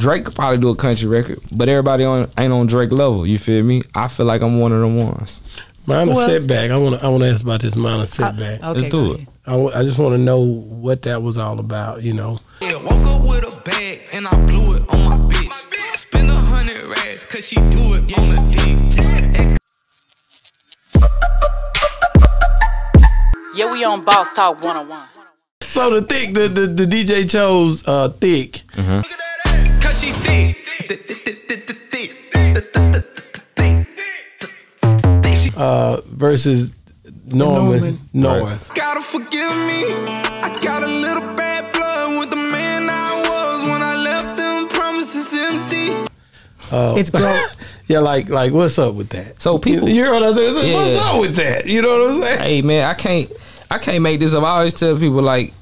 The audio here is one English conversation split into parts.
Drake could probably do a country record, but everybody on ain't on Drake level. You feel me? I feel like I'm one of them ones. Minor Who else? setback. I want to. I want to ask about this minor setback. Okay, Let's do ahead. it. I, w- I just want to know what that was all about. You know. Yeah, woke up with a bag and I blew it on my bitch. Spend a hundred racks cause she do it on the dick. Yeah, we on Boss Talk 101. So the thick, the the, the DJ Chose uh, thick. Cause she thick. Uh, versus Norman, Norman. North. Gotta forgive me. I got a little bad blood with the man I was when I left them promises empty. It's grow. Yeah, like like what's up with that? So people- you, you hear what I'm saying? What's Yeah. up with that? You know what I'm saying? Hey man, I can't I can't make this up. I always tell people like,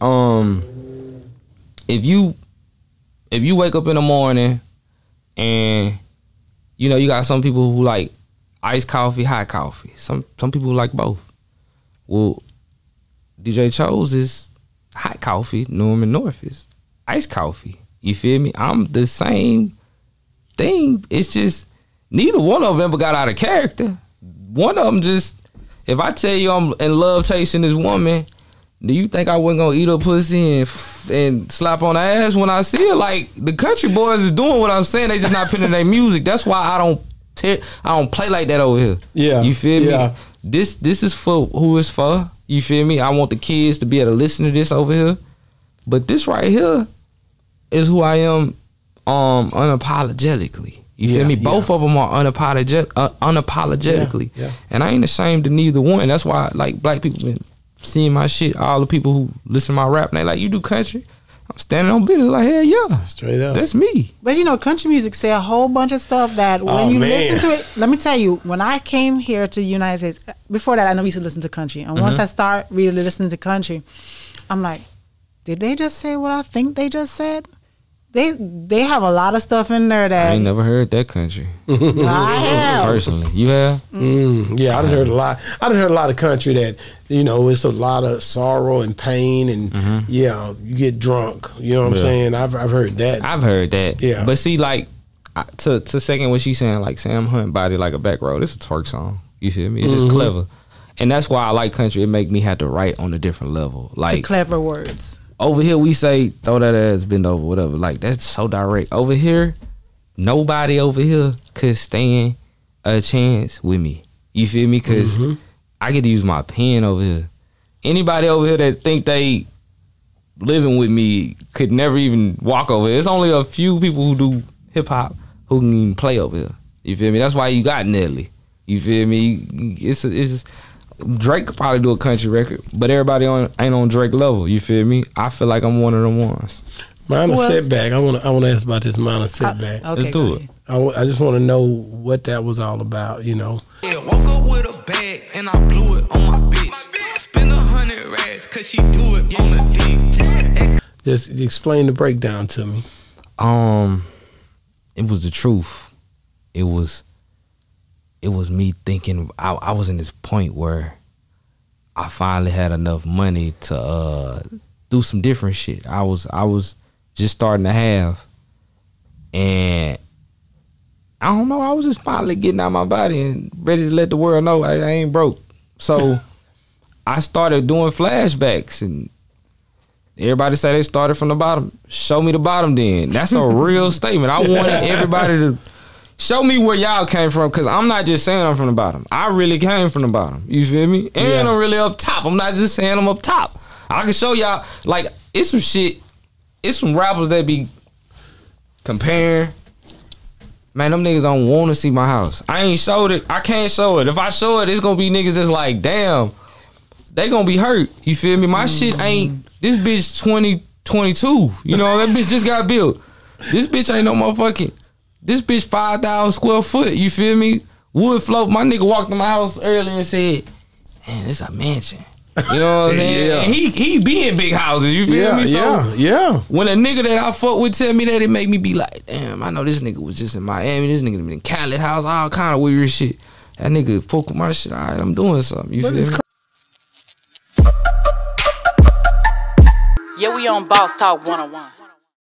um, if you if you wake up in the morning and you know you got some people who like iced coffee, hot coffee. Some some people like both. Well, DJ Chose is hot coffee. Norman North is iced coffee. You feel me? I'm the same thing. It's just neither one of them ever got out of character. One of them just, if I tell you I'm in love chasing this woman, do you think I wasn't gonna eat her pussy and and slap on her ass when I see it. Like the country boys is doing what I'm saying. They just not putting their music. That's why I don't. Te- I don't play like that over here. Yeah, you feel yeah. me? This this is for who it's for. You feel me? I want the kids to be able to listen to this over here. But this right here is who I am um unapologetically. You feel Yeah, me? yeah. Both of them are unapologetic, uh, unapologetically, yeah. and I ain't ashamed of neither one. That's why, like, black people been seeing my shit. All the people who listen to my rap, and they like, "You do country?" I'm standing on business, like, hell yeah, Straight up. that's me. But you know, country music say a whole bunch of stuff that when Oh, you man. listen to it, let me tell you, when I came here to the United States, before that I know we used to listen to country. And Mm-hmm. once I start really listening to country, I'm like, did they just say what I think they just said? They they have a lot of stuff in there I that ain't never heard that country I have. personally. You have? Mm, yeah, I've heard a lot. I've heard a lot of country that you know it's a lot of sorrow and pain, and yeah, you get drunk. You know what I'm saying? I've I've heard that. I've heard that. Yeah. But see, like, to to second what she's saying, like Sam Hunt body like a back road. It's a twerk song. You feel me? It's just clever, and that's why I like country. It make me have to write on a different level. The Like clever words. Over here, we say throw that ass, bend over, whatever. Like that's so direct. Over here, nobody over here could stand a chance with me. You feel me? because mm-hmm. I get to use my pen over here. Anybody over here that think they living with me could never even walk over here. It's only a few people who do hip hop who can even play over here. You feel me? That's why you got Nelly. You feel me? It's it's Drake could probably do a country record, but everybody on ain't on Drake level. You feel me? I feel like I'm one of them ones. minor Who else? setback. I want to I want to ask about this minor setback. Okay, Let's do ahead. it. I, w- I just want to know what that was all about. You know. Yeah, woke up with a bag and I blew it on my bitch. Spend a hundred racks cause she do it on the dick. Just explain the breakdown to me. Um, it was the truth. It was, it was me thinking. I, I was in this point where I finally had enough money to uh do some different shit. I was I was just starting to have, and I don't know. I was just finally getting out my body and ready to let the world know I, I ain't broke. So I started doing flashbacks and Everybody say they started from the bottom. Show me the bottom then. That's a real statement. I wanted everybody to show me where y'all came from because I'm not just saying I'm from the bottom. I really came from the bottom. You feel me? And Yeah. I'm really up top. I'm not just saying I'm up top. I can show y'all like it's some shit. It's some rappers that be comparing. Man, them niggas don't want to see my house. I ain't showed it. I can't show it. If I show it, it's gonna be niggas that's like, damn, they gonna be hurt. You feel me? My shit mm-hmm. ain't this bitch 20, 22. You know, that bitch just got built. This bitch ain't no motherfucking this bitch five thousand square foot, you feel me? Wood float. My nigga walked in my house earlier and said, Man, this a mansion. You know what I'm saying? Yeah. And he he be in big houses, you feel Yeah, me? So yeah, yeah. when a nigga that I fuck with tell me that, it make me be like, damn, I know this nigga was just in Miami. This nigga been in Cali house, all kind of weird shit. That nigga fuck with my shit. All right, I'm doing something. You But feel it's me? Yeah, we on Boss Talk 101.